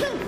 Hmm.